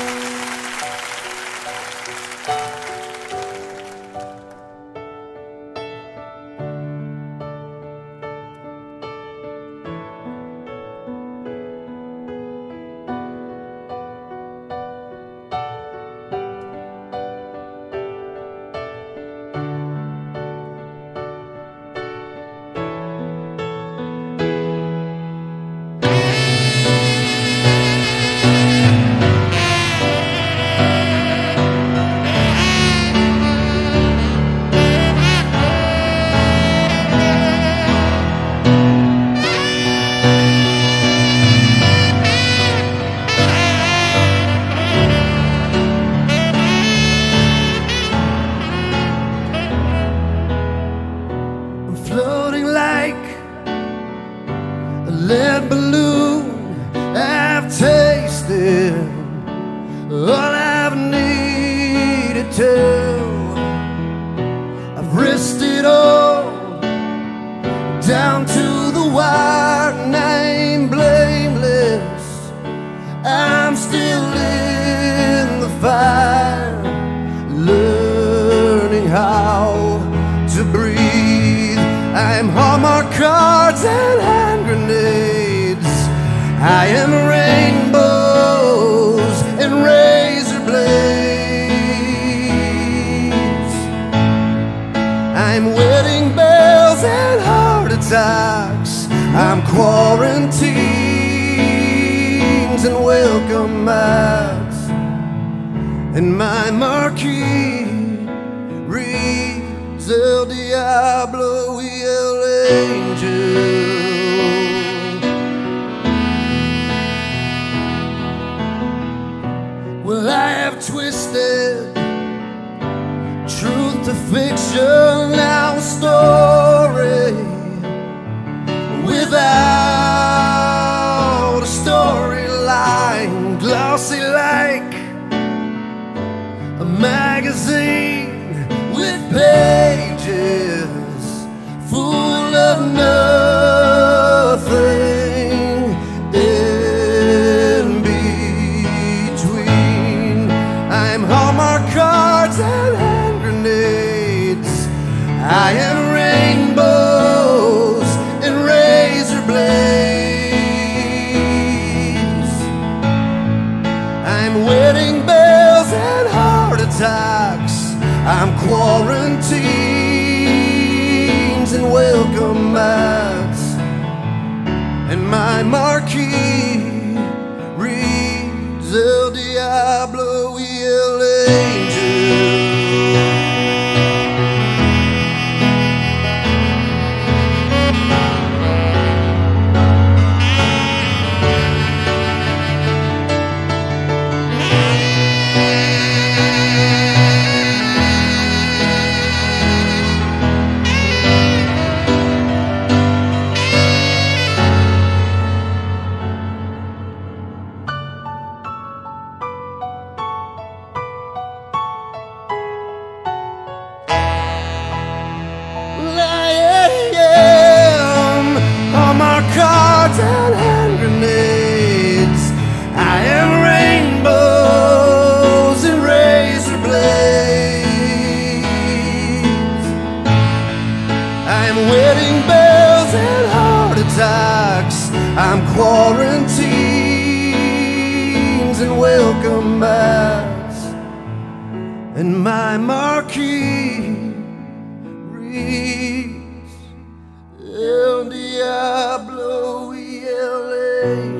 I'm lead balloon. I've tasted all I've needed to. I've risked it all down to the wire, and I ain't blameless. I'm still in the fire, quarantines and welcome mats. And my marquee reads El Diablo el Angel. Well, I have twisted truth to fiction, a magazine with pages full of nothing heart. I'm quarantined and welcome mats. And my marquee reads El Diablo y wedding bells and heart attacks. I'm quarantined and welcome mats. And my marquee reads El Diablo y el